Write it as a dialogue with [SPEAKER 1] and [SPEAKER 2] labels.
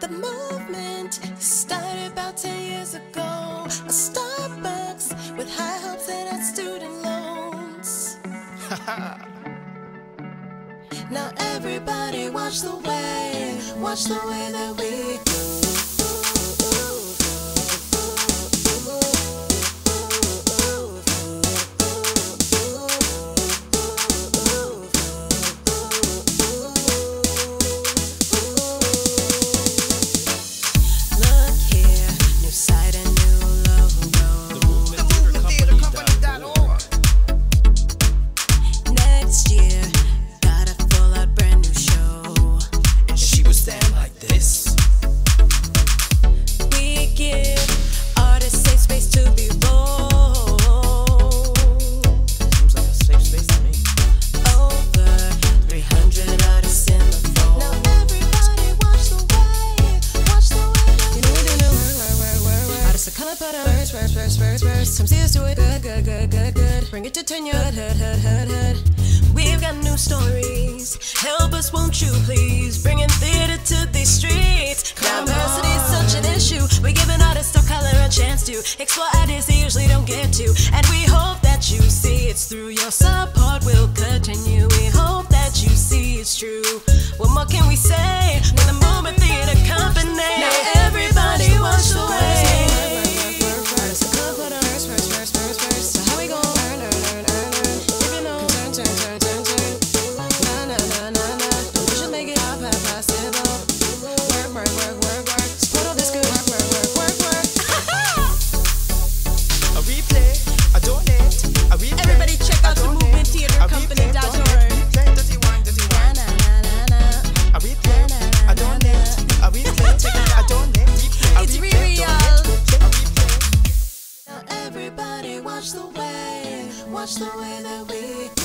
[SPEAKER 1] The movement started about 10 years ago. A Starbucks with high hopes and had student loans. now everybody watch the way, watch the way that we Look work, work. Artists of color put on verse, verse, verse, verse, verse. Some serious do it good, good, good, good, good. Bring it to tenure, hood, hood, hood, hood, hood. We've got new stories. Help us, won't you please? Bringing theater to these streets. Diversity is such an issue. We're giving artists of color a chance to explore ideas they usually don't get to. And we hope that you see it's through your support We'll continue. We hope that you see it's true. What more can we say? watch the way, watch the way that we